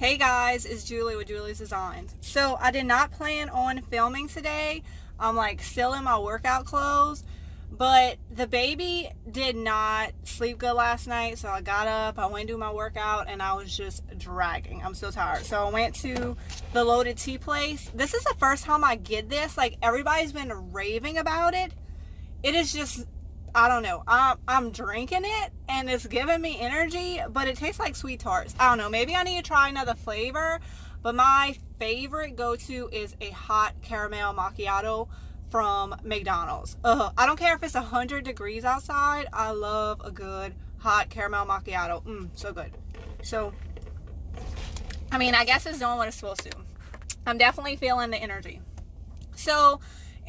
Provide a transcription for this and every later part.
Hey guys, it's Julie with Julie's Designs. So I did not plan on filming today. I'm like still in my workout clothes, but the baby did not sleep good last night. So I got up, I went to do my workout, and I was just dragging. I'm so tired. So I went to the Loaded Tea place. This is the first time I get this. Like everybody's been raving about it. It is just I don't know. I'm, I'm drinking it and it's giving me energy, but it tastes like SweeTarts. I don't know. Maybe I need to try another flavor. But my favorite go-to is a hot caramel macchiato from McDonald's. Ugh, I don't care if it's 100 degrees outside. I love a good hot caramel macchiato. Mmm, so good. So, I mean, I guess it's doing what it's supposed to. I'm definitely feeling the energy. So,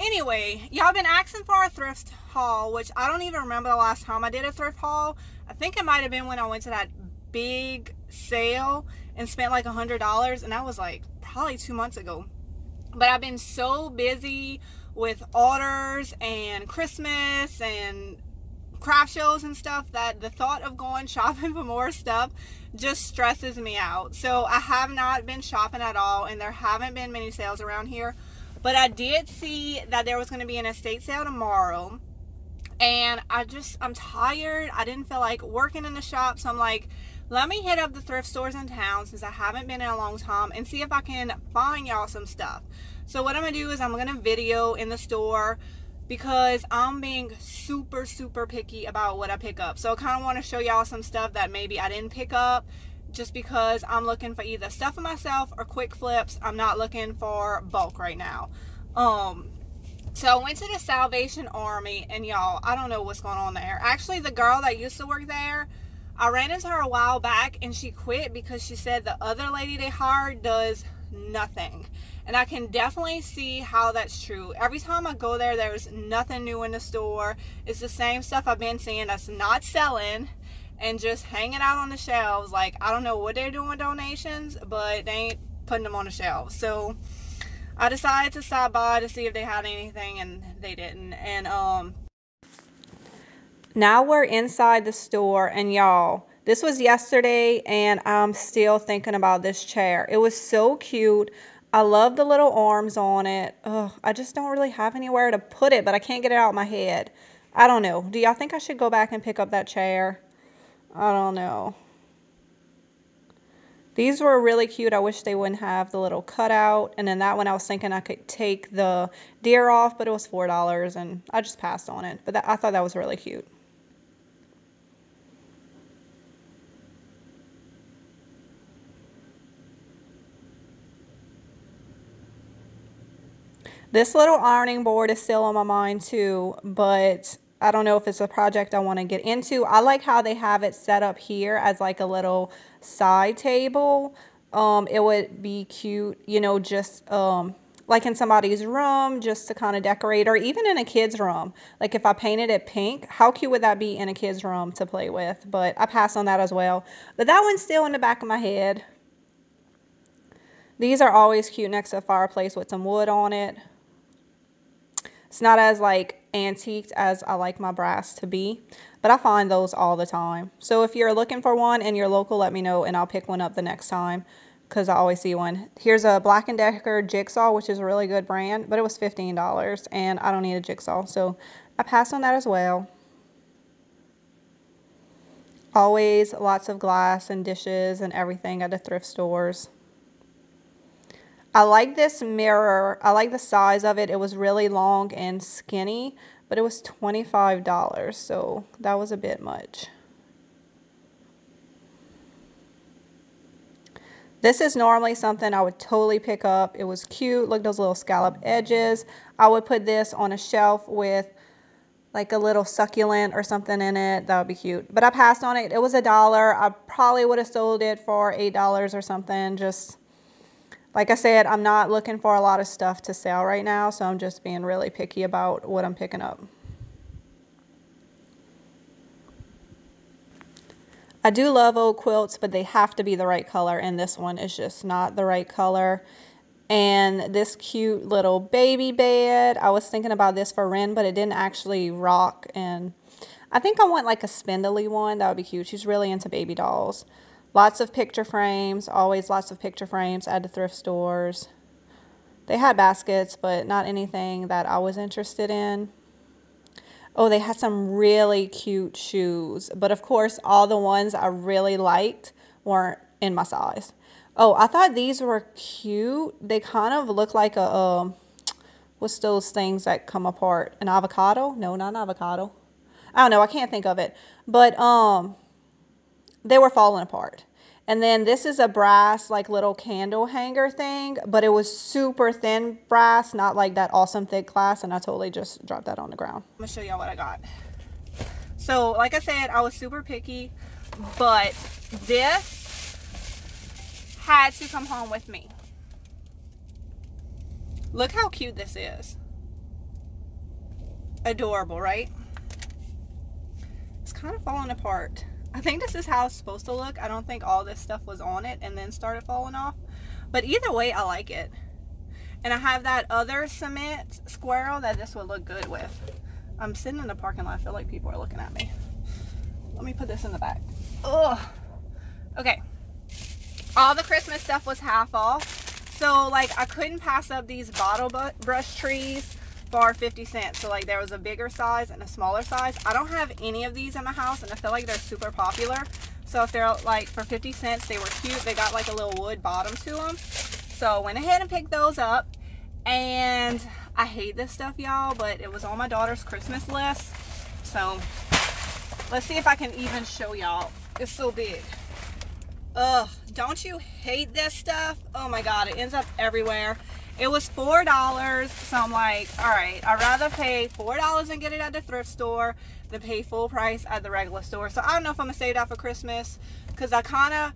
anyway, y'all been asking for a thrift haul, which I don't even remember the last time I did a thrift haul. I think it might have been when I went to that big sale and spent like a hundred dollars and that was like probably two months ago. But I've been so busy with orders and Christmas and craft shows and stuff that the thought of going shopping for more stuff just stresses me out. So I have not been shopping at all and there haven't been many sales around here but I did see that there was going to be an estate sale tomorrow and I just I'm tired. I didn't feel like working in the shop, so I'm like, let me hit up the thrift stores in town since I haven't been in a long time and see if I can find y'all some stuff. So what I'm gonna do is I'm gonna video in the store because I'm being super super picky about what I pick up. So I kind of want to show y'all some stuff that maybe I didn't pick up just because I'm looking for either stuff for myself or quick flips. I'm not looking for bulk right now. Um, so I went to the Salvation Army, and y'all, I don't know what's going on there. Actually, the girl that used to work there, I ran into her a while back, and she quit because she said the other lady they hired does nothing. And I can definitely see how that's true. Every time I go there, there's nothing new in the store. It's the same stuff I've been seeing that's not selling and just hanging out on the shelves. Like, I don't know what they're doing donations, but they ain't putting them on the shelves. So, I decided to stop by to see if they had anything and they didn't. And um now we're inside the store and y'all, this was yesterday and I'm still thinking about this chair. It was so cute. I love the little arms on it. Ugh, I just don't really have anywhere to put it, but I can't get it out of my head. I don't know. Do y'all think I should go back and pick up that chair? I don't know. These were really cute. I wish they wouldn't have the little cutout. And then that one I was thinking I could take the deer off, but it was $4 and I just passed on it. But that, I thought that was really cute. This little ironing board is still on my mind too, but I don't know if it's a project I want to get into. I like how they have it set up here as like a little side table. Um, it would be cute, you know, just um, like in somebody's room just to kind of decorate or even in a kid's room. Like if I painted it pink, how cute would that be in a kid's room to play with? But I pass on that as well. But that one's still in the back of my head. These are always cute next to a fireplace with some wood on it. It's not as like antiqued as I like my brass to be but I find those all the time. So if you're looking for one and you're local, let me know and I'll pick one up the next time because I always see one. Here's a Black & Decker jigsaw, which is a really good brand, but it was $15 and I don't need a jigsaw. So I passed on that as well. Always lots of glass and dishes and everything at the thrift stores. I like this mirror. I like the size of it. It was really long and skinny, but it was $25, so that was a bit much. This is normally something I would totally pick up. It was cute. Look those little scallop edges. I would put this on a shelf with like a little succulent or something in it. That would be cute. But I passed on it. It was a dollar. I probably would have sold it for $8 or something. Just like I said, I'm not looking for a lot of stuff to sell right now, so I'm just being really picky about what I'm picking up. I do love old quilts, but they have to be the right color, and this one is just not the right color. And this cute little baby bed, I was thinking about this for Ren, but it didn't actually rock, and I think I want like a spindly one. That would be cute. She's really into baby dolls. Lots of picture frames, always lots of picture frames at the thrift stores. They had baskets, but not anything that I was interested in. Oh, they had some really cute shoes. But of course, all the ones I really liked weren't in my size. Oh, I thought these were cute. They kind of look like a, um, what's those things that come apart? An avocado? No, not an avocado. I don't know. I can't think of it. But um, they were falling apart. And then this is a brass like little candle hanger thing, but it was super thin brass, not like that awesome thick glass. And I totally just dropped that on the ground. I'm gonna show y'all what I got. So like I said, I was super picky, but this had to come home with me. Look how cute this is. Adorable, right? It's kind of falling apart. I think this is how it's supposed to look. I don't think all this stuff was on it and then started falling off. But either way, I like it. And I have that other cement squirrel that this would look good with. I'm sitting in the parking lot. I feel like people are looking at me. Let me put this in the back. Ugh. Okay. All the Christmas stuff was half off. So, like, I couldn't pass up these bottle brush trees for 50 cents. So like there was a bigger size and a smaller size. I don't have any of these in my house and I feel like they're super popular. So if they're like for 50 cents, they were cute. They got like a little wood bottom to them. So I went ahead and picked those up. And I hate this stuff, y'all, but it was on my daughter's Christmas list. So let's see if I can even show y'all. It's so big. Ugh, don't you hate this stuff? Oh my God, it ends up everywhere. It was four dollars, so I'm like, all right, I'd rather pay four dollars and get it at the thrift store than pay full price at the regular store. So I don't know if I'm gonna save that for Christmas because I kind of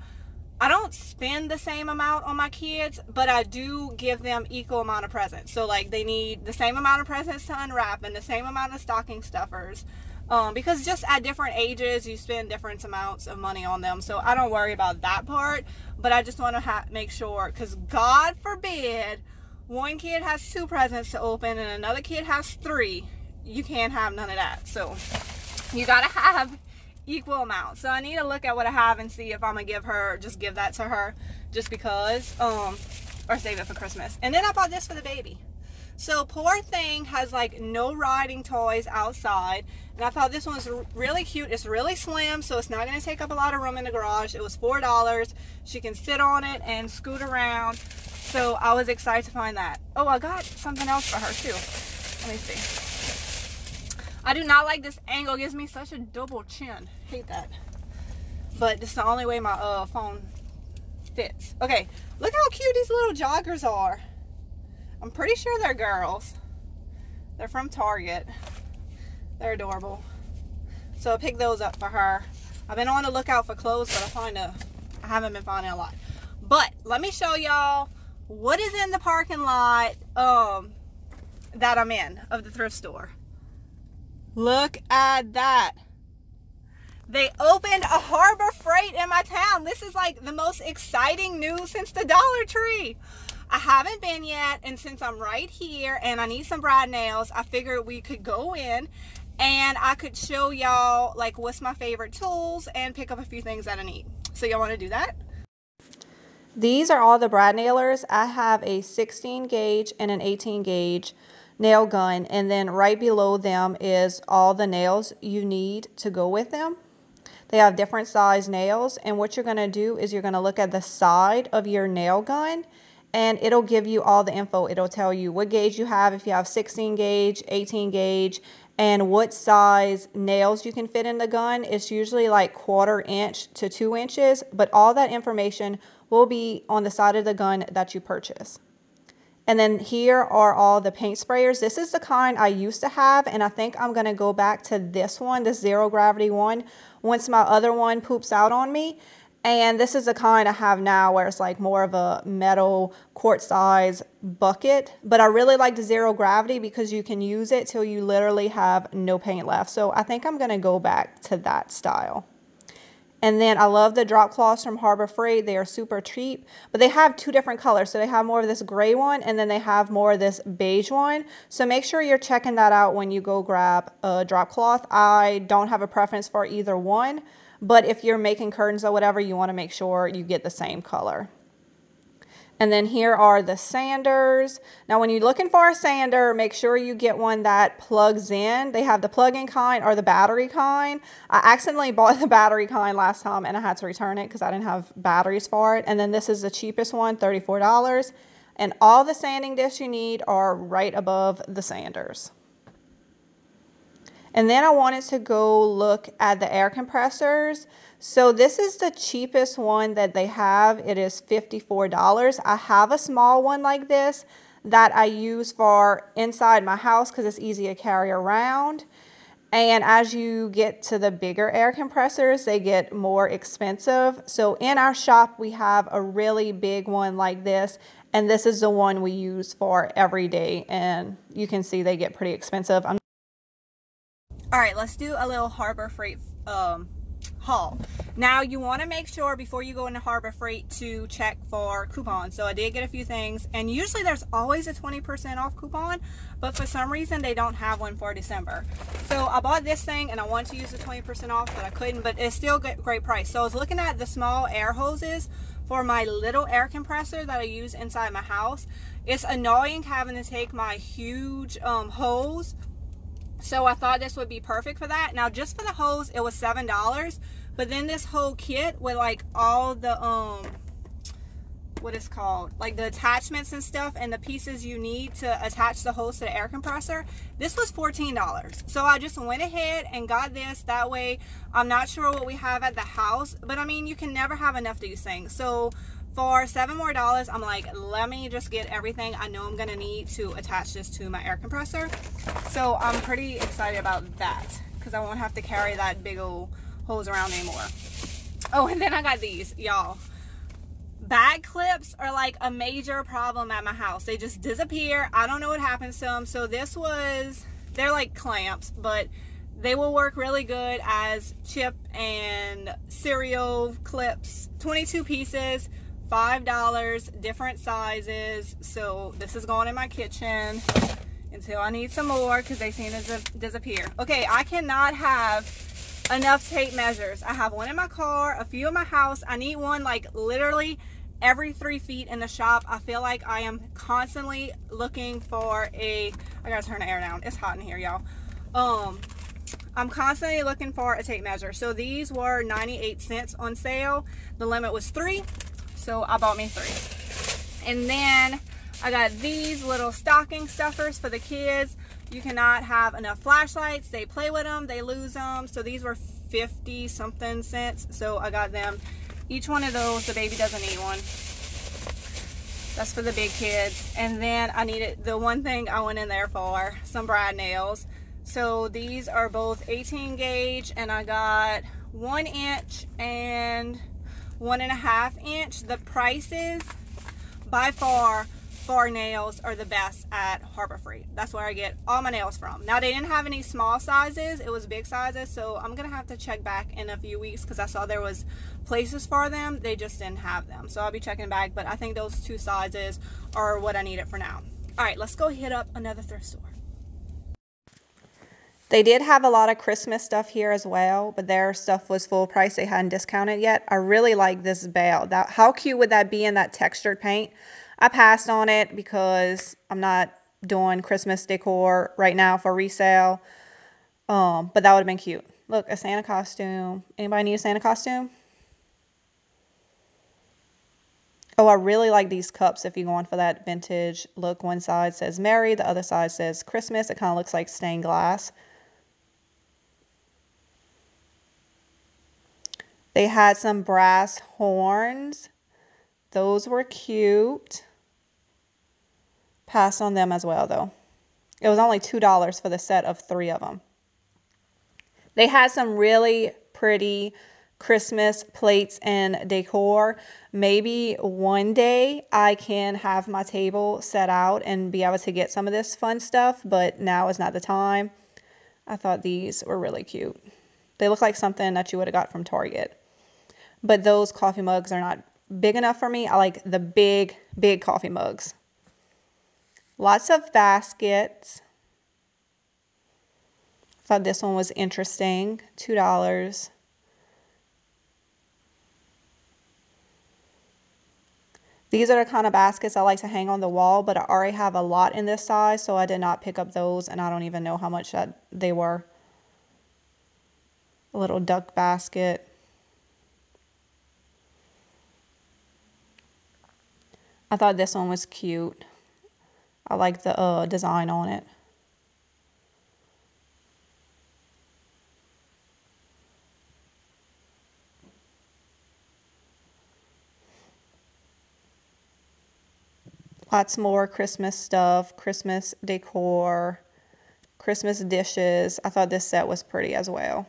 I don't spend the same amount on my kids, but I do give them equal amount of presents. So like they need the same amount of presents to unwrap and the same amount of stocking stuffers. Um, because just at different ages you spend different amounts of money on them so i don't worry about that part but i just want to ha- make sure because god forbid one kid has two presents to open and another kid has three, you can't have none of that. So you gotta have equal amounts. So I need to look at what I have and see if I'm gonna give her, just give that to her just because, um, or save it for Christmas. And then I bought this for the baby. So poor thing has like no riding toys outside. And I thought this one was really cute. It's really slim, so it's not going to take up a lot of room in the garage. It was $4. She can sit on it and scoot around. So I was excited to find that. Oh, I got something else for her too. Let me see. I do not like this angle. It gives me such a double chin. Hate that. But this is the only way my uh, phone fits. Okay, look how cute these little joggers are. I'm pretty sure they're girls. They're from Target. They're adorable. So I picked those up for her. I've been on the lookout for clothes, but I find a, I haven't been finding a lot. But let me show y'all what is in the parking lot um, that I'm in of the thrift store. Look at that. They opened a Harbor Freight in my town. This is like the most exciting news since the Dollar Tree. I haven't been yet, and since I'm right here and I need some brad nails, I figured we could go in and I could show y'all like what's my favorite tools and pick up a few things that I need. So y'all want to do that? These are all the brad nailers. I have a 16 gauge and an 18 gauge nail gun and then right below them is all the nails you need to go with them. They have different size nails and what you're going to do is you're going to look at the side of your nail gun and it'll give you all the info. It'll tell you what gauge you have, if you have 16 gauge, 18 gauge, and what size nails you can fit in the gun. It's usually like quarter inch to two inches, but all that information will be on the side of the gun that you purchase. And then here are all the paint sprayers. This is the kind I used to have, and I think I'm to go back to this one, this zero gravity one, once my other one poops out on me. And this is the kind I have now where it's like more of a metal quart size bucket. But I really like the zero gravity because you can use it till you literally have no paint left. So I think I'm going to go back to that style. And then I love the drop cloths from Harbor Freight. They are super cheap, but they have two different colors. So they have more of this gray one and then they have more of this beige one. So make sure you're checking that out when you go grab a drop cloth. I don't have a preference for either one, But if you're making curtains or whatever, you want to make sure you get the same color. And then here are the sanders. Now, when you're looking for a sander, make sure you get one that plugs in. They have the plug-in kind or the battery kind. I accidentally bought the battery kind last time and I had to return it because I didn't have batteries for it. And then this is the cheapest one, $34. And all the sanding discs you need are right above the sanders. And then I wanted to go look at the air compressors. So this is the cheapest one that they have. It is $54. I have a small one like this that I use for inside my house because it's easy to carry around. And as you get to the bigger air compressors, they get more expensive. So in our shop, we have a really big one like this. And this is the one we use for every day. And you can see they get pretty expensive. I'm all right, let's do a little Harbor Freight um, haul. Now you want to make sure before you go into Harbor Freight to check for coupons. So I did get a few things and usually there's always a 20% off coupon, but for some reason they don't have one for December. So I bought this thing and I wanted to use the 20% off, but I couldn't, but it's still a great price. So I was looking at the small air hoses for my little air compressor that I use inside my house. It's annoying having to take my huge um, hose so I thought this would be perfect for that. Now just for the hose, it was $7. But then this whole kit with like all the, um, what is called like the attachments and stuff and the pieces you need to attach the hose to the air compressor this was $14 so I just went ahead and got this that way I'm not sure what we have at the house but I mean you can never have enough of these things so for seven more dollars i'm like let me just get everything i know i'm gonna need to attach this to my air compressor. So i'm pretty excited about that because i won't have to carry that big old hose around anymore. Oh and then i got these y'all. Bag clips are like a major problem at my house. They just disappear. I don't know what happens to them so this was they're like clamps but they will work really good as chip and cereal clips 22 pieces $5, different sizes. So this is going in my kitchen until I need some more because they seem to disappear. Okay, I cannot have enough tape measures. I have one in my car, a few in my house. I need one like literally every three feet in the shop. I feel like I am constantly looking for a, I gotta turn the air down. It's hot in here, y'all. Um, I'm constantly looking for a tape measure. So these were 98 cents on sale. The limit was three so I bought me three. And then I got these little stocking stuffers for the kids. You cannot have enough flashlights. They play with them, they lose them. So these were 50 something cents. So I got them. Each one of those, the baby doesn't need one. That's for the big kids. And then I needed the one thing I went in there for, some brad nails. So these are both 18 gauge and I got one inch and one and a half inch. The prices by far for nails are the best at Harbor Freight. That's where I get all my nails from. Now they didn't have any small sizes, it was big sizes, so I'm gonna have to check back in a few weeks because I saw there was places for them, they just didn't have them. So I'll be checking back, but I think those two sizes are what I need it for now. All right, let's go hit up another thrift store. They did have a lot of Christmas stuff here as well, but their stuff was full price. They hadn't discounted yet. I really like this bale. That How cute would that be in that textured paint? I passed on it because I'm not doing Christmas decor right now for resale. Um, but that would have been cute. Look, a Santa costume. Anybody need a Santa costume? Oh, I really like these cups if you're going for that vintage look. One side says Merry, the other side says Christmas. It kind of looks like stained glass. They had some brass horns. Those were cute. Passed on them as well, though. It was only $2 for the set of three of them. They had some really pretty Christmas plates and decor. Maybe one day I can have my table set out and be able to get some of this fun stuff, but now is not the time. I thought these were really cute. They look like something that you would have got from Target but those coffee mugs are not big enough for me. I like the big, big coffee mugs. Lots of baskets. Thought this one was interesting. $2. These are the kind of baskets I like to hang on the wall, but I already have a lot in this size, so I did not pick up those, and I don't even know how much that they were. A little duck basket. I thought this one was cute. I like the uh, design on it. Lots more Christmas stuff, Christmas decor, Christmas dishes. I thought this set was pretty as well.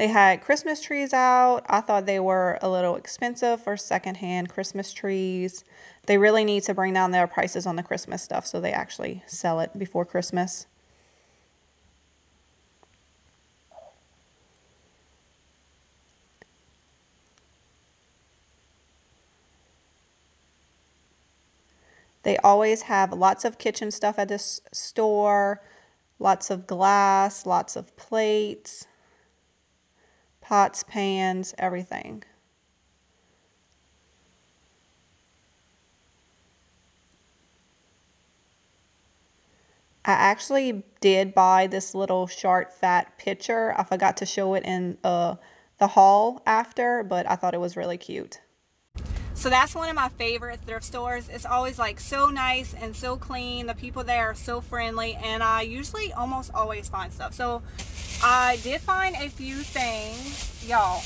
They had Christmas trees out. I thought they were a little expensive for secondhand Christmas trees. They really need to bring down their prices on the Christmas stuff so they actually sell it before Christmas. They always have lots of kitchen stuff at this store, lots of glass, lots of plates pots, pans, everything. I actually did buy this little Shark FAT pitcher. I forgot to show it in uh, the haul after, but I thought it was really cute. So that's one of my favorite thrift stores. It's always like so nice and so clean. The people there are so friendly and I usually almost always find stuff. So I did find a few things, y'all.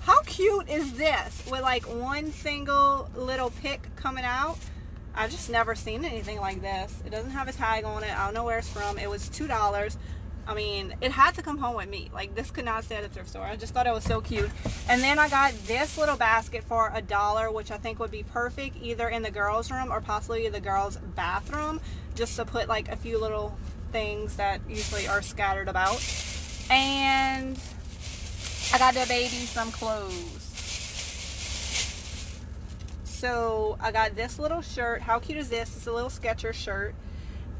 How cute is this with like one single little pick coming out? I've just never seen anything like this. It doesn't have a tag on it. I don't know where it's from. It was $2. I mean, it had to come home with me. Like, this could not stay at the thrift store. I just thought it was so cute. And then I got this little basket for a dollar, which I think would be perfect either in the girls' room or possibly the girls' bathroom, just to put like a few little things that usually are scattered about. And I got the baby some clothes. So I got this little shirt. How cute is this? It's a little Skechers shirt.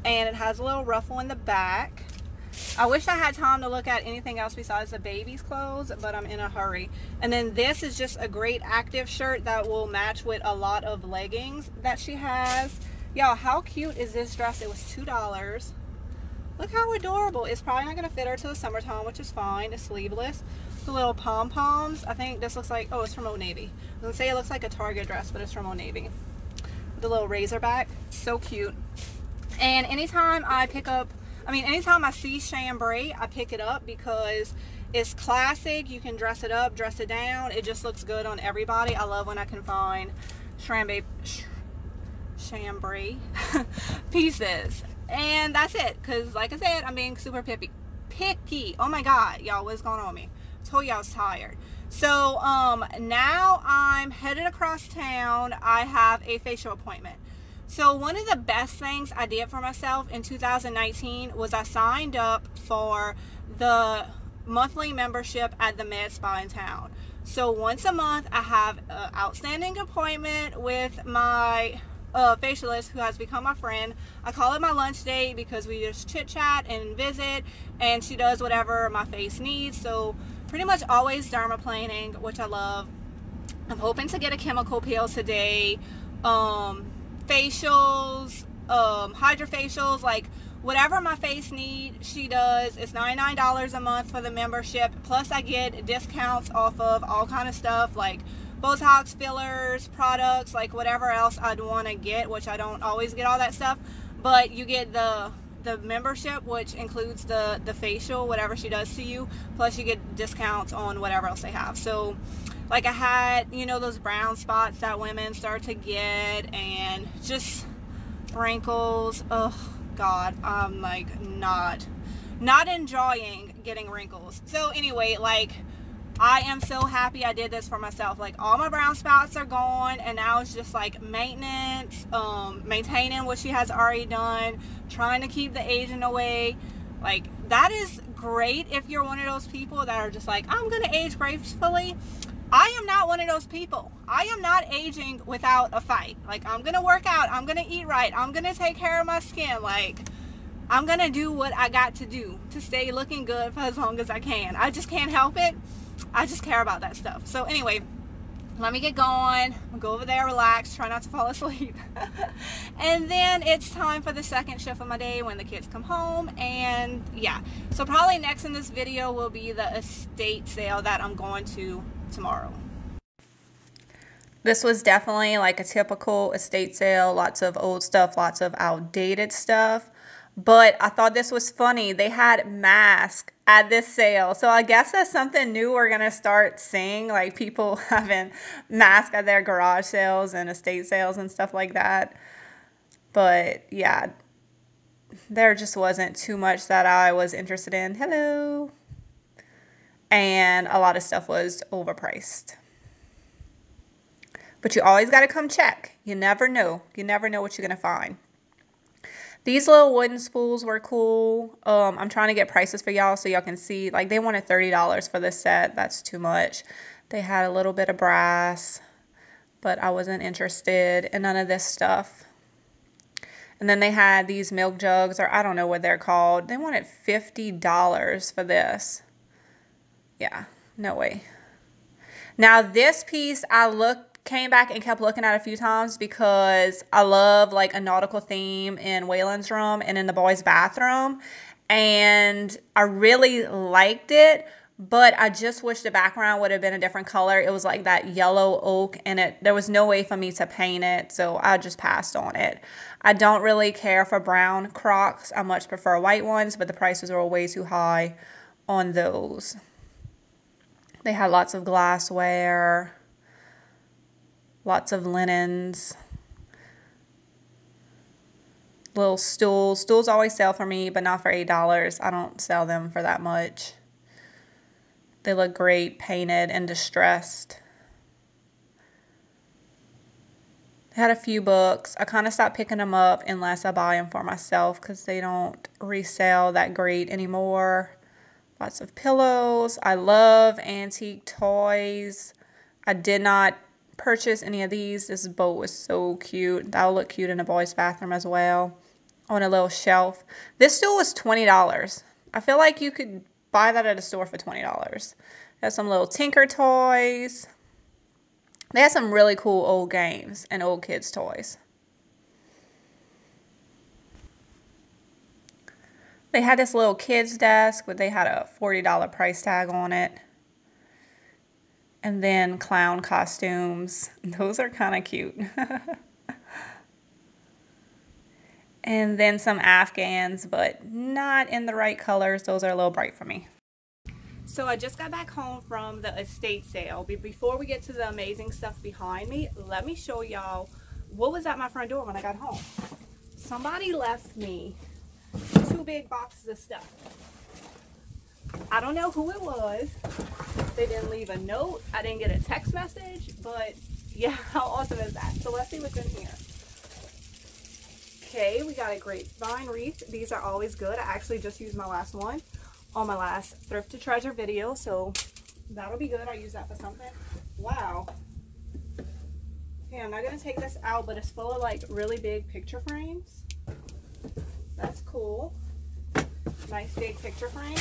And it has a little ruffle in the back. I wish I had time to look at anything else besides the baby's clothes, but I'm in a hurry. And then this is just a great active shirt that will match with a lot of leggings that she has. Y'all, how cute is this dress? It was $2. Look how adorable. It's probably not going to fit her till the summertime, which is fine. It's sleeveless. The little pom-poms. I think this looks like, oh, it's from Old Navy. I was going to say it looks like a Target dress, but it's from Old Navy. The little razorback. So cute. And anytime I pick up, I mean, anytime I see chambray, I pick it up because it's classic. You can dress it up, dress it down. It just looks good on everybody. I love when I can find chambray, chambray pieces and that's it. Because, like I said, I'm being super picky. Picky. Oh my God. Y'all, what's going on with me? I told y'all I was tired. So, um, now I'm headed across town. I have a facial appointment. So, one of the best things I did for myself in 2019 was I signed up for the monthly membership at the Med Spa in town. So, once a month, I have an outstanding appointment with my a facialist who has become my friend. I call it my lunch date because we just chit chat and visit, and she does whatever my face needs. So, pretty much always dermaplaning, which I love. I'm hoping to get a chemical peel today. Um, facials, um, hydrofacials, like whatever my face needs, she does. It's $99 a month for the membership. Plus, I get discounts off of all kind of stuff like Botox fillers, products, like whatever else I'd want to get, which I don't always get all that stuff. But you get the the membership, which includes the the facial, whatever she does to you, plus you get discounts on whatever else they have. So, like I had, you know, those brown spots that women start to get, and just wrinkles. Oh God, I'm like not not enjoying getting wrinkles. So anyway, like I am so happy I did this for myself. Like all my brown spots are gone and now it's just like maintenance, um, maintaining what she has already done, trying to keep the aging away. Like that is great if you're one of those people that are just like, I'm gonna age gracefully. I am not one of those people. I am not aging without a fight. Like, I'm going to work out. I'm going to eat right. I'm going to take care of my skin. Like, I'm going to do what I got to do to stay looking good for as long as I can. I just can't help it. I just care about that stuff. So, anyway, let me get going. I'll go over there, relax, try not to fall asleep. and then it's time for the second shift of my day when the kids come home. And yeah, so probably next in this video will be the estate sale that I'm going to tomorrow. This was definitely like a typical estate sale. Lots of old stuff, lots of outdated stuff. But I thought this was funny. They had masks at this sale. So I guess that's something new we're going to start seeing. Like people having masks at their garage sales and estate sales and stuff like that. But yeah, there just wasn't too much that I was interested in. Hello. And a lot of stuff was overpriced. But you always got to come check. You never know. You never know what you're going to find. These little wooden spools were cool. Um, I'm trying to get prices for y'all so y'all can see. Like, they wanted $30 for this set. That's too much. They had a little bit of brass, but I wasn't interested in none of this stuff. And then they had these milk jugs, or I don't know what they're called. They wanted $50 for this. Yeah, no way. Now, this piece, I looked came back and kept looking at a few times because I love like a nautical theme in Waylon's room and in the boys' bathroom. And I really liked it, but I just wish the background would have been a different color. It was like that yellow oak and it there was no way for me to paint it, so I just passed on it. I don't really care for brown crocks. I much prefer white ones, but the prices were way too high on those. They had lots of glassware lots of linens, little stools. Stools always sell for me, but not for $8. I don't sell them for that much. They look great, painted and distressed. I had a few books. I kind of stopped picking them up unless I buy them for myself because they don't resell that great anymore. Lots of pillows. I love antique toys. I did not purchase any of these. This boat was so cute. That'll look cute in a boy's bathroom as well. On a little shelf. This stool was $20. I feel like you could buy that at a store for $20. There's some little Tinker toys. They had some really cool old games and old kids' toys. They had this little kids' desk, but they had a $40 price tag on it. And then clown costumes. Those are kind of cute. and then some Afghans, but not in the right colors. Those are a little bright for me. So I just got back home from the estate sale. But before we get to the amazing stuff behind me, let me show y'all what was at my front door when I got home. Somebody left me two big boxes of stuff. I don't know who it was. They didn't leave a note. I didn't get a text message, but yeah, how awesome is that? So let's see what's in here. Okay, we got a grapevine wreath. These are always good. I actually just used my last one on my last thrift to treasure video, so that'll be good. I'll use that for something. Wow. Okay, I'm not gonna take this out, but it's full of like really big picture frames. That's cool. Nice big picture frame.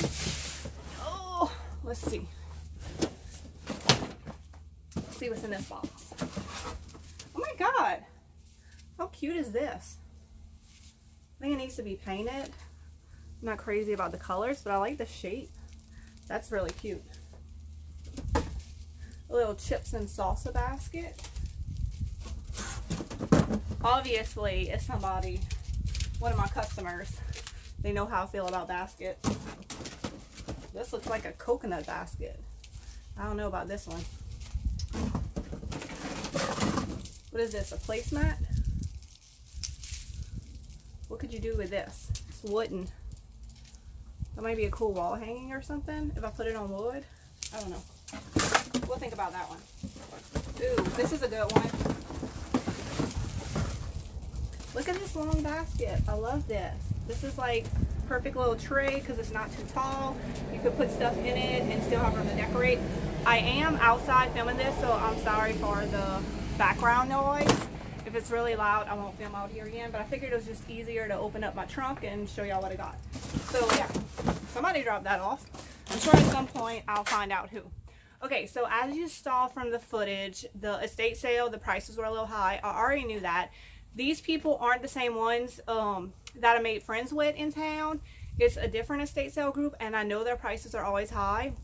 Oh, let's see. Let's see what's in this box. Oh my God. How cute is this? I think it needs to be painted. I'm not crazy about the colors, but I like the shape. That's really cute. A little chips and salsa basket. Obviously, it's somebody, one of my customers. They know how I feel about baskets. This looks like a coconut basket. I don't know about this one. What is this, a placemat? What could you do with this? It's wooden. That might be a cool wall hanging or something if I put it on wood. I don't know. We'll think about that one. Ooh, this is a good one. Look at this long basket. I love this. This is like perfect little tray because it's not too tall. You could put stuff in it and still have room to decorate. I am outside filming this, so I'm sorry for the background noise. If it's really loud, I won't film out here again, but I figured it was just easier to open up my trunk and show y'all what I got. So yeah, somebody dropped that off. I'm sure at some point I'll find out who. Okay, so as you saw from the footage, the estate sale, the prices were a little high. I already knew that. These people aren't the same ones um, that I made friends with in town. It's a different estate sale group, and I know their prices are always high.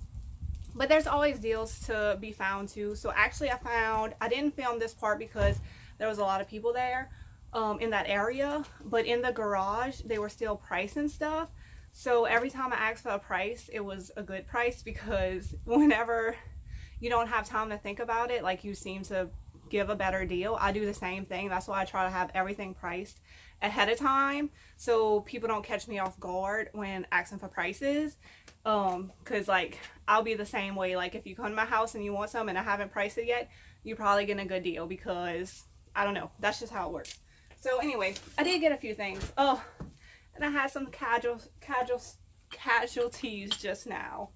But there's always deals to be found too. So actually I found, I didn't film this part because there was a lot of people there um, in that area. But in the garage, they were still pricing stuff. So every time I asked for a price, it was a good price because whenever you don't have time to think about it, like you seem to give a better deal. I do the same thing. That's why I try to have everything priced ahead of time so people don't catch me off guard when asking for prices. Um, cause like I'll be the same way. Like if you come to my house and you want some and I haven't priced it yet, you're probably getting a good deal because I don't know. That's just how it works. So anyway, I did get a few things. Oh, and I had some casual, casual, casualties just now.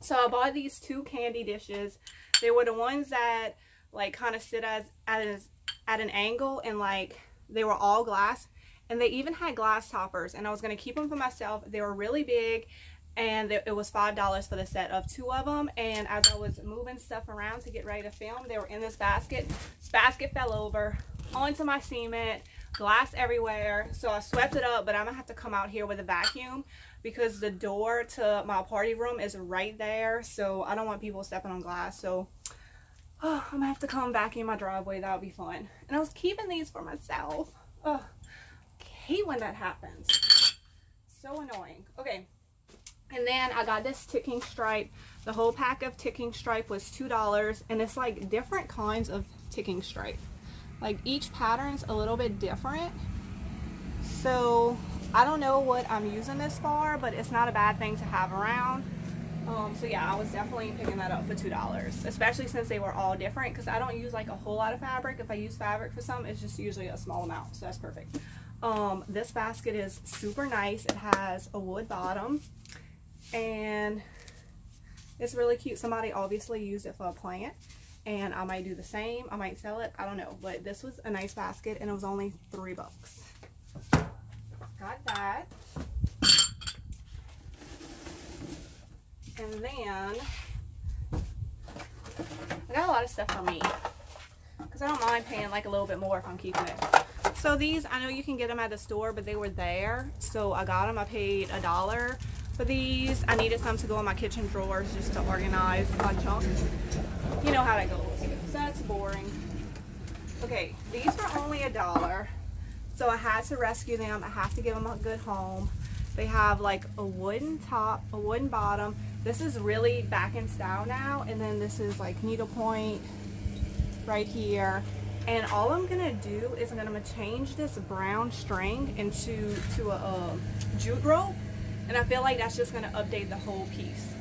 So I bought these two candy dishes. They were the ones that like kind of sit as, as at an angle and like they were all glass. And they even had glass toppers and I was going to keep them for myself. They were really big and it was five dollars for the set of two of them. And as I was moving stuff around to get ready to film they were in this basket. This basket fell over onto my cement glass everywhere. So I swept it up but I'm gonna have to come out here with a vacuum because the door to my party room is right there. So I don't want people stepping on glass. So oh, I'm gonna have to come back in my driveway That'll be fun and I was keeping these for myself oh, hate when that happens so annoying okay and then I got this ticking stripe. The whole pack of ticking stripe was $2 and it's like different kinds of ticking stripe. Like each pattern's a little bit different. So I don't know what I'm using this for, but it's not a bad thing to have around. Um, so yeah, I was definitely picking that up for $2, especially since they were all different because I don't use like a whole lot of fabric. If I use fabric for some, it's just usually a small amount, so that's perfect. Um, this basket is super nice. It has a wood bottom and it's really cute. Somebody obviously used it for a plant and I might do the same. I might sell it. I don't know. But this was a nice basket and it was only three bucks. Got that. And then I got a lot of stuff for me because I don't mind paying like a little bit more if I'm keeping it. So these, I know you can get them at the store, but they were there. So I got them. I paid a dollar for these. I needed some to go in my kitchen drawers just to organize my junk. You know how that goes. So that's boring. Okay, these were only a dollar. So I had to rescue them. I have to give them a good home. They have like a wooden top, a wooden bottom. This is really back in style now. And then this is like needlepoint right here. And all I'm gonna do is I'm gonna change this brown string into to a, a jute rope and I feel like that's just to update the whole piece.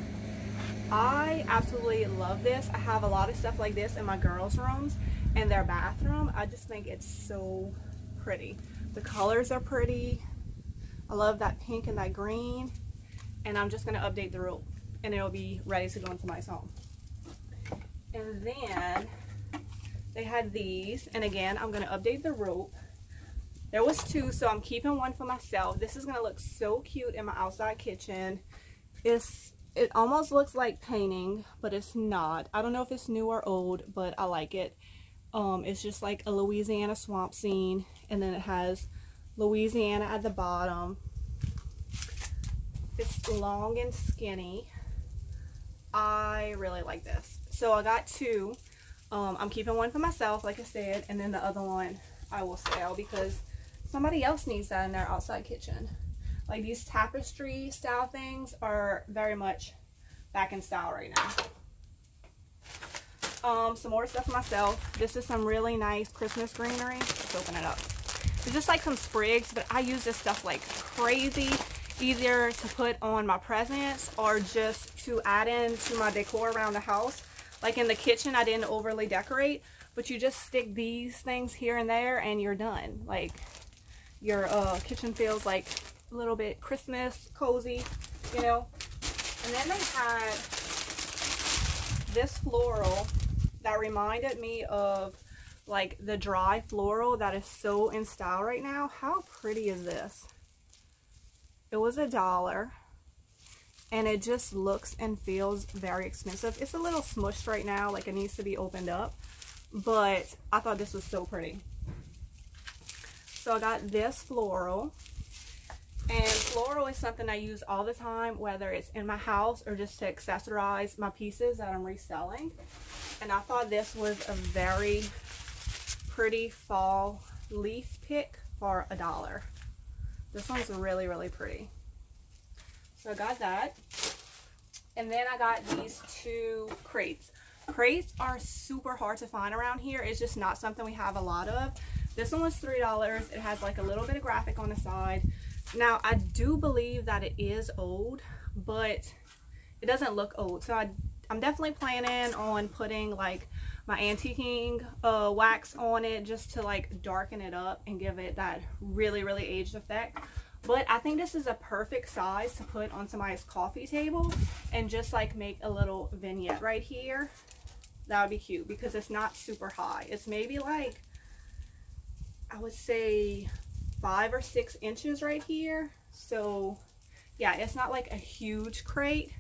I absolutely love this. I have a lot of stuff like this in my girls' rooms and their bathroom. I just think it's so pretty. The colors are pretty. I love that pink and that green. And I'm just going to update the rope and it'll be ready to go into my home. And then they had these. And again, I'm going to update the rope there was two, so I'm keeping one for myself. This is going to look so cute in my outside kitchen. It's It almost looks like painting, but it's not. I don't know if it's new or old, but I like it. Um, it's just like a Louisiana swamp scene, and then it has Louisiana at the bottom. It's long and skinny. I really like this. So I got two. Um, I'm keeping one for myself, like I said, and then the other one I will sell because somebody else needs that in their outside kitchen. Like these tapestry style things are very much back in style right now. Um, some more stuff for myself. This is some really nice Christmas greenery. Let's open it up. It's just like some sprigs, but I use this stuff like crazy. Either to put on my presents or just to add in to my decor around the house. Like in the kitchen, I didn't overly decorate, but you just stick these things here and there and you're done. Like your uh, kitchen feels like a little bit Christmas cozy, you know. And then they had this floral that reminded me of like the dry floral that is so in style right now. How pretty is this? It was a dollar and it just looks and feels very expensive. It's a little smushed right now, like it needs to be opened up, but I thought this was so pretty. So I got this floral, and floral is something I use all the time, whether it's in my house or just to accessorize my pieces that I'm reselling. And I thought this was a very pretty fall leaf pick for a dollar. This one's really, really pretty. So I got that. And then I got these two crates. Crates are super hard to find around here. It's just not something we have a lot of. This one was $3. It has like a little bit of graphic on the side. Now, I do believe that it is old, but it doesn't look old. So I, I'm definitely planning on putting like my antiquing uh, wax on it just to like darken it up and give it that really, really aged effect. But I think this is a perfect size to put on somebody's coffee table and just like make a little vignette right here. That would be cute because it's not super high. It's maybe like, I would say five or six inches right here. So yeah, it's not like a huge crate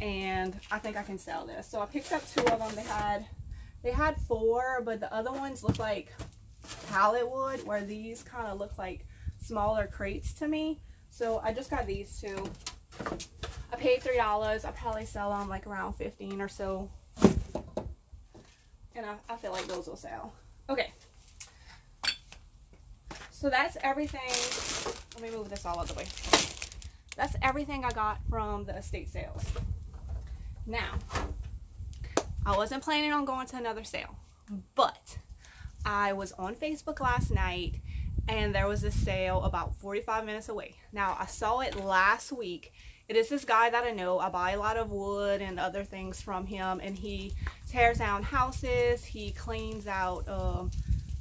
and I think I can sell this. So I picked up two of them. They had they had four, but the other ones look like pallet wood, where these kind of look like smaller crates to me. So I just got these two. I paid $3. I probably sell them like around 15 or so. And I, I feel like those will sell. Okay. So that's everything. Let me move this all out of the way. That's everything I got from the estate sales. Now, I wasn't planning on going to another sale, but I was on Facebook last night and there was a sale about 45 minutes away. Now, I saw it last week. It is this guy that I know. I buy a lot of wood and other things from him, and he tears down houses. He cleans out um,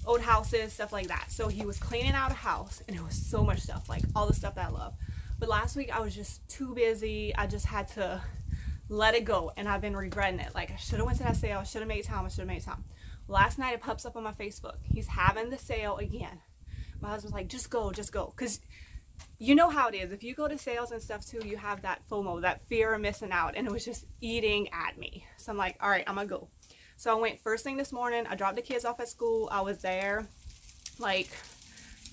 old houses, stuff like that. So he was cleaning out a house, and it was so much stuff, like all the stuff that I love. But last week, I was just too busy. I just had to let it go, and I've been regretting it. Like, I should have went to that sale. I should have made time. I should have made time. Last night, it pops up on my Facebook. He's having the sale again my husband's like, just go, just go. Because you know how it is. If you go to sales and stuff too, you have that FOMO, that fear of missing out. And it was just eating at me. So I'm like, all right, I'm to go. So I went first thing this morning. I dropped the kids off at school. I was there like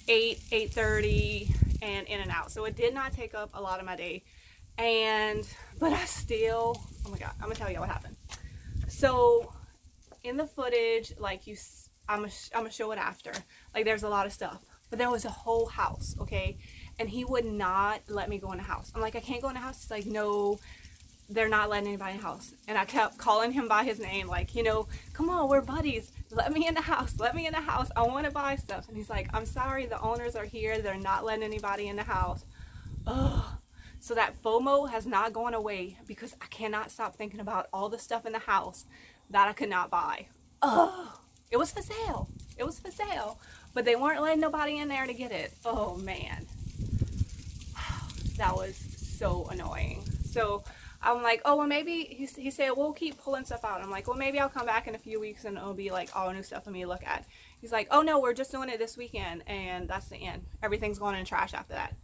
8, 8.30 and in and out. So it did not take up a lot of my day. And, but I still, oh my God, I'm to tell you what happened. So in the footage, like you, I'm going to show it after. Like there's a lot of stuff. But there was a whole house, okay? And he would not let me go in the house. I'm like, I can't go in the house. He's like, no, they're not letting anybody in the house. And I kept calling him by his name, like, you know, come on, we're buddies. Let me in the house. Let me in the house. I want to buy stuff. And he's like, I'm sorry, the owners are here. They're not letting anybody in the house. Ugh. So that FOMO has not gone away because I cannot stop thinking about all the stuff in the house that I could not buy. Ugh. It was for sale. It was for sale but they weren't letting nobody in there to get it. Oh man, that was so annoying. So I'm like, oh, well, maybe he, he said, we'll keep pulling stuff out. I'm like, well, maybe I'll come back in a few weeks and it'll be like all new stuff for me to look at. He's like, oh no, we're just doing it this weekend and that's the end. Everything's going in trash after that.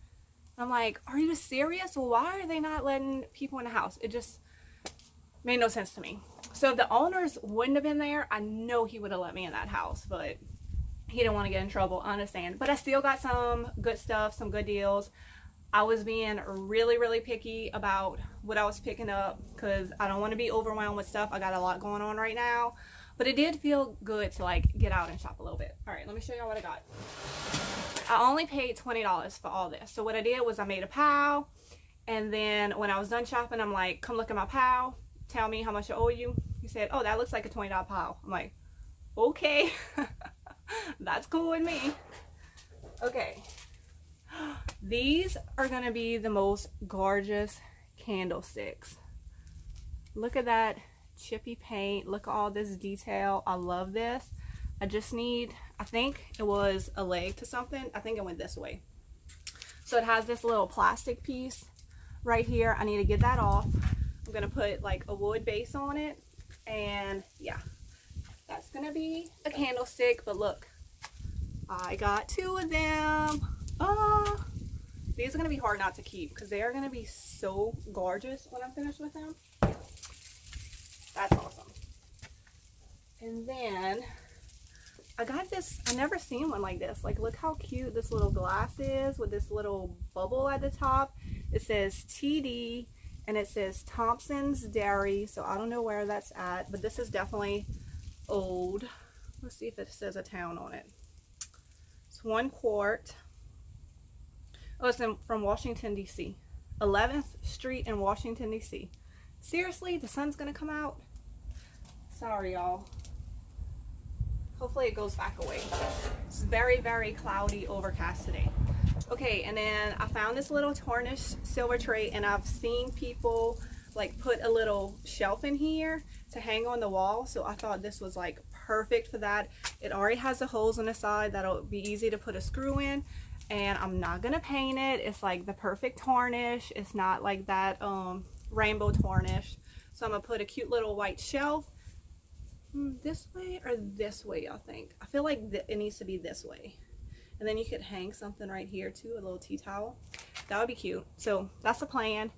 I'm like, are you serious? Why are they not letting people in the house? It just made no sense to me. So the owners wouldn't have been there, I know he would have let me in that house, but he didn't want to get in trouble, I understand. But I still got some good stuff, some good deals. I was being really, really picky about what I was picking up because I don't want to be overwhelmed with stuff. I got a lot going on right now. But it did feel good to like get out and shop a little bit. All right, let me show y'all what I got. I only paid $20 for all this. So what I did was I made a POW. And then when I was done shopping, I'm like, come look at my POW. Tell me how much I owe you. He said, oh, that looks like a $20 POW. I'm like, okay. That's cool with me. Okay. These are going to be the most gorgeous candlesticks. Look at that chippy paint. Look at all this detail. I love this. I just need, I think it was a leg to something. I think it went this way. So it has this little plastic piece right here. I need to get that off. I'm gonna put like a wood base on it. And yeah, that's gonna be a candlestick. But look, I got two of them. Oh, these are gonna be hard not to keep because they are gonna be so gorgeous when I'm finished with them. That's awesome. And then I got this, I never seen one like this. Like look how cute this little glass is with this little bubble at the top. It says TD and it says Thompson's Dairy. So I don't know where that's at, but this is definitely old. Let's see if it says a town on it. It's one quart. Oh, it's in, from Washington, D.C. 11th Street in Washington, D.C. Seriously, the sun's to come out? Sorry, y'all. Hopefully it goes back away. It's very, very cloudy, overcast today. Okay, and then I found this little tarnished silver tray and I've seen people like put a little shelf in here to hang on the wall. So I thought this was like perfect for that. It already has the holes on the side that'll be easy to put a screw in and I'm not gonna paint it. It's like the perfect tarnish. It's not like that um, rainbow tarnish. So I'm gonna put a cute little white shelf hmm, this way or this way I think. I feel like it needs to be this way. And then you could hang something right here too, a little tea towel. That would be cute. So that's the plan.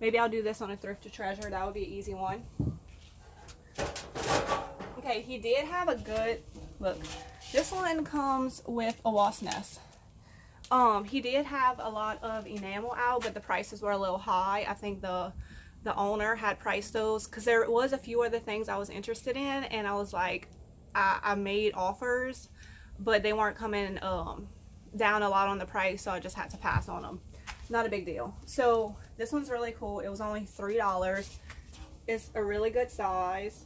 Maybe I'll do this on a thrift to treasure. That would be an easy one. Okay, he did have a good, look, this one comes with a wasp nest. Um, he did have a lot of enamel out, but the prices were a little high. I think the the owner had priced those because there was a few other things I was interested in, and I was like, I, I made offers but they weren't coming um, down a lot on the price, so I just had to pass on them. Not a big deal. So this one's really cool. It was only $3. It's a really good size.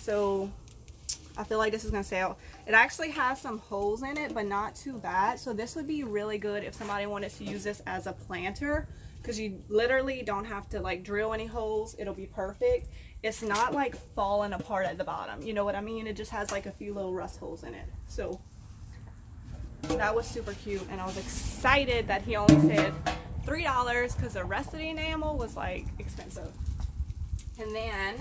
So I feel like this is to sell. It actually has some holes in it, but not too bad. So this would be really good if somebody wanted to use this as a planter because you literally don't have to like drill any holes. It'll be perfect it's not like falling apart at the bottom. You know what I mean? It just has like a few little rust holes in it. So that was super cute. And I was excited that he only said $3 because the rest of the enamel was like expensive. And then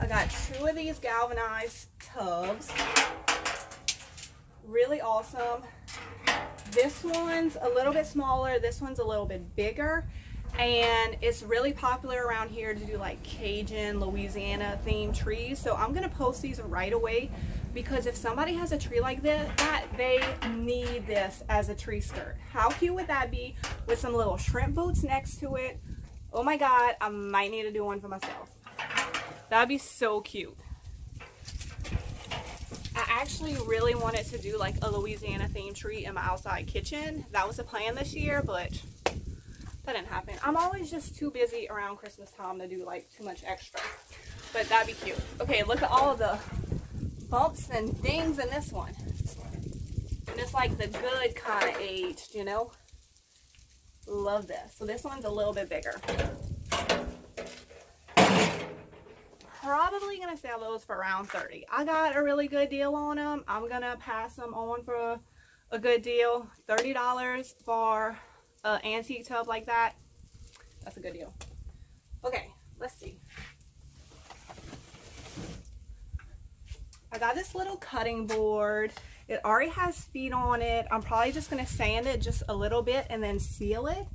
I got two of these galvanized tubs. Really awesome. This one's a little bit smaller. This one's a little bit bigger and it's really popular around here to do like Cajun, Louisiana themed trees. So I'm gonna post these right away because if somebody has a tree like this, that they need this as a tree skirt. How cute would that be with some little shrimp boots next to it? Oh my God, I might need to do one for myself. That'd be so cute. I actually really wanted to do like a Louisiana themed tree in my outside kitchen. That was a plan this year, but that didn't happen. I'm always just too busy around Christmas time to do like too much extra. But that'd be cute. Okay, look at all the bumps and dings in this one. And it's like the good kind of aged, you know? Love this. So this one's a little bit bigger. Probably going to sell those for around 30 I got a really good deal on them. I'm going to pass them on for a good deal. $30 for uh, antique tub like that, that's a good deal. Okay, let's see. I got this little cutting board. It already has feet on it. I'm probably just going to sand it just a little bit and then seal it.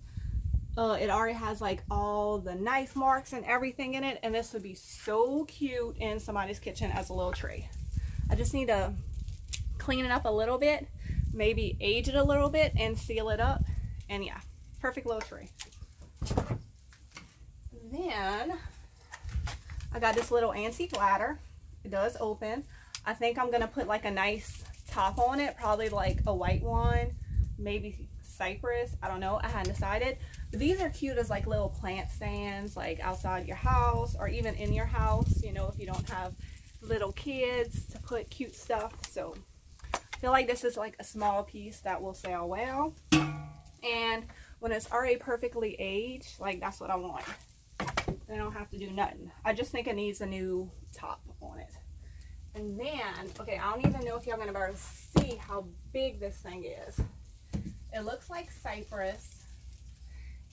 Uh, it already has like all the knife marks and everything in it. And this would be so cute in somebody's kitchen as a little tray. I just need to clean it up a little bit, maybe age it a little bit and seal it up. And yeah, perfect little tree. Then I got this little antique ladder. It does open. I think I'm going to put like a nice top on it, probably like a white one, maybe cypress. I don't know. I hadn't decided. These are cute as like little plant stands, like outside your house or even in your house, you know, if you don't have little kids to put cute stuff. So I feel like this is like a small piece that will sell well. And when it's already perfectly aged, like that's what I want. I don't have to do nothing. I just think it needs a new top on it. And then, okay, I don't even know if y'all gonna be able to see how big this thing is. It looks like cypress.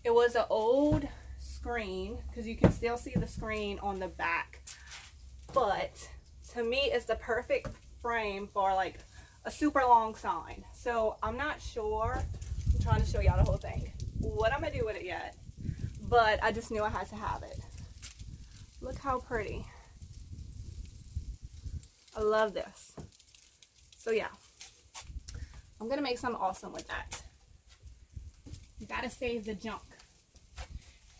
It was an old screen because you can still see the screen on the back. But to me, it's the perfect frame for like a super long sign. So I'm not sure. I'm trying to show y'all the whole thing. What I'm gonna do with it yet. But I just knew I had to have it. Look how pretty. I love this. So yeah, I'm gonna make something awesome with that. You gotta save the junk.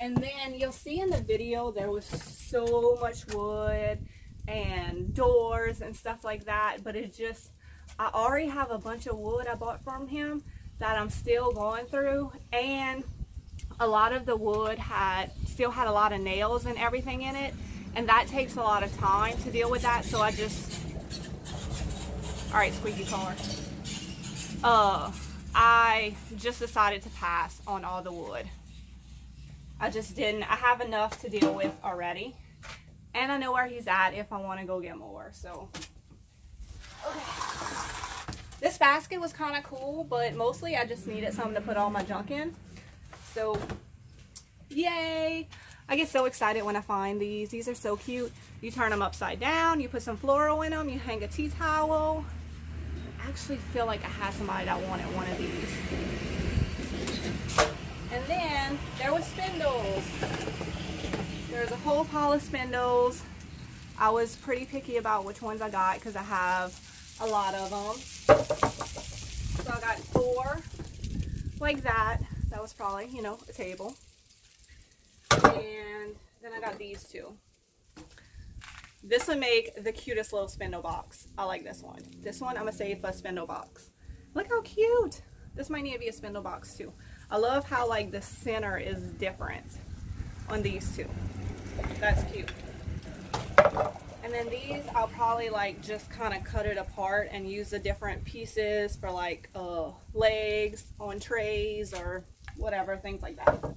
And then you'll see in the video there was so much wood and doors and stuff like that, but it just, I already have a bunch of wood I bought from him that I'm still going through and a lot of the wood had still had a lot of nails and everything in it and that takes a lot of time to deal with that so I just all right squeaky car uh I just decided to pass on all the wood. I just didn't I have enough to deal with already. And I know where he's at if I want to go get more so. Okay. This basket was kind of cool but mostly I just needed something to put all my junk in. So yay! I get so excited when I find these. These are so cute. You turn them upside down you put some floral in them you hang a tea towel actually feel like I had somebody that wanted one of these. And then there was spindles. There's a whole pile of spindles. I was pretty picky about which ones I got because I have a lot of them so I got four like that. That was probably, you know, a table. And then I got these two. This would make the cutest little spindle box. I like this one. This one I'm going to save for a spindle box. Look how cute. This might need to be a spindle box too. I love how like the center is different on these two. That's cute. And then these, I'll probably like just kind of cut it apart and use the different pieces for like uh, legs on trays or whatever, things like that.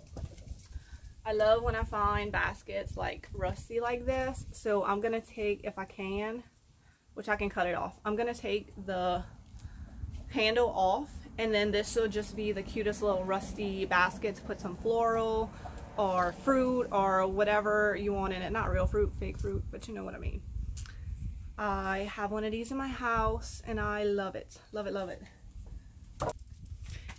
I love when I find baskets like rusty like this. So I'm going to take, if I can, which I can cut it off, I'm going to take the handle off and then this will just be the cutest little rusty basket to put some floral or fruit or whatever you want in it. Not real fruit, fake fruit, but you know what I mean. I have one of these in my house and I love it. Love it, love it.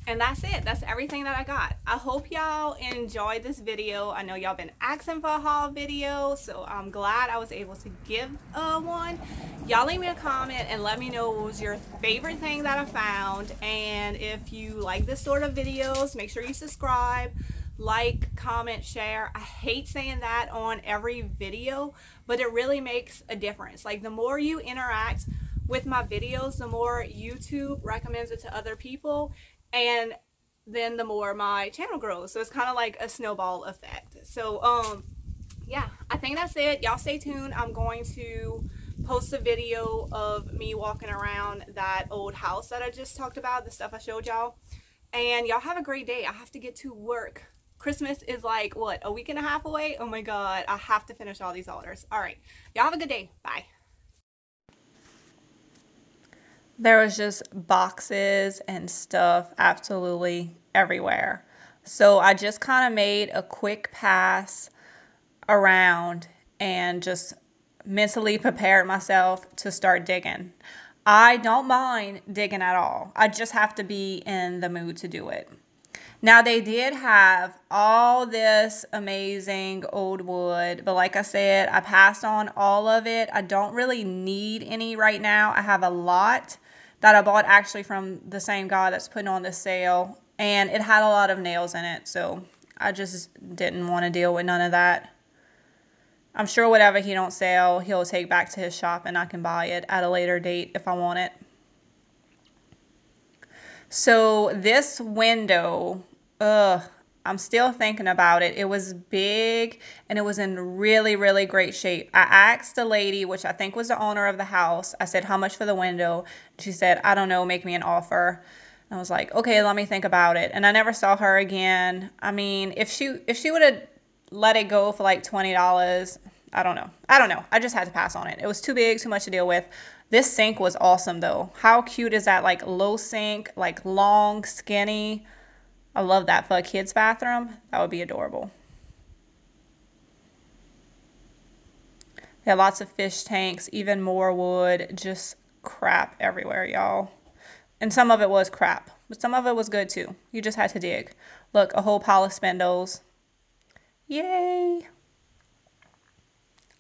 And that's it. That's everything that I got. I hope y'all enjoyed this video. I know y'all been asking for a haul video, so I'm glad I was able to give uh, one. Y'all leave me a comment and let me know what was your favorite thing that I found. And if you like this sort of videos, make sure you subscribe, like, comment, share. I hate saying that on every video, but it really makes a difference. Like the more you interact with my videos, the more YouTube recommends it to other people and then the more my channel grows. So it's kind of like a snowball effect. So um yeah, I think that's it. Y'all stay tuned. I'm going to post a video of me walking around that old house that I just talked about, the stuff I showed y'all. And y'all have a great day. I have to get to work. Christmas is like, what, a week and a half away? Oh my God, I have to finish all these orders. All right, y'all have a good day. Bye there was just boxes and stuff absolutely everywhere. So I just kind of made a quick pass around and just mentally prepared myself to start digging. I don't mind digging at all. I just have to be in the mood to do it. Now, they did have all this amazing old wood, but like I said, I passed on all of it. I don't really need any right now. I have a lot that I bought actually from the same guy that's putting on the sale, and it had a lot of nails in it, so I just didn't want to deal with none of that. I'm sure whatever he don't sell, he'll take back to his shop and I can buy it at a later date if I want it. So this window, ugh, I'm still thinking about it. It was big and it was in really, really great shape. I asked the lady, which I think was the owner of the house, I said, How much for the window? She said, I don't know, make me an offer. I was like, okay, let me think about it. And I never saw her again. I mean, if she if she would have let it go for like twenty dollars, I don't know. I don't know. I just had to pass on it. It was too big, too much to deal with. This sink was awesome though. How cute is that? Like low sink, like long, skinny. I love that for a kid's bathroom. That would be adorable. Had lots of fish tanks, even more wood, just crap everywhere, y'all. And some of it was crap, but some of it was good too. You just had to dig. Look, a whole pile of spindles. Yay!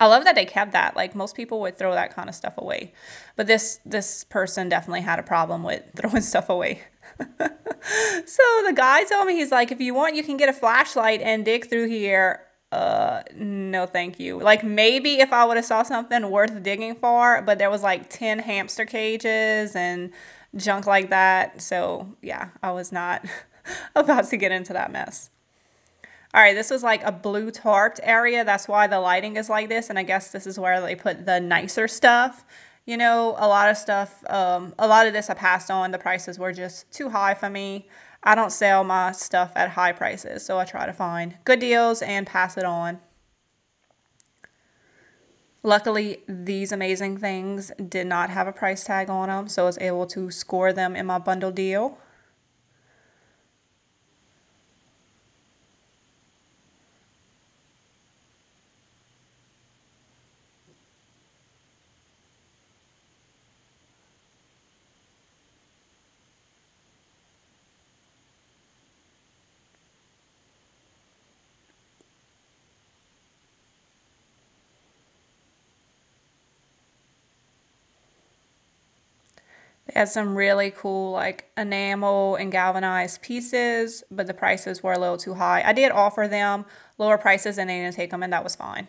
I love that they kept that. Like most people would throw that kind of stuff away. But this this person definitely had a problem with throwing stuff away. so the guy told me he's like if you want you can get a flashlight and dig through here. Uh no thank you. Like maybe if I would have saw something worth digging for, but there was like 10 hamster cages and junk like that. So, yeah, I was not about to get into that mess. All right, this was like a blue tarped area. That's why the lighting is like this. And I guess this is where they put the nicer stuff. You know, a lot of stuff, um, a lot of this I passed on. The prices were just too high for me. I don't sell my stuff at high prices, so I try to find good deals and pass it on. Luckily, these amazing things did not have a price tag on them, so I was able to score them in my bundle deal. Had some really cool like enamel and galvanized pieces, but the prices were a little too high. I did offer them lower prices and they didn't take them and that was fine.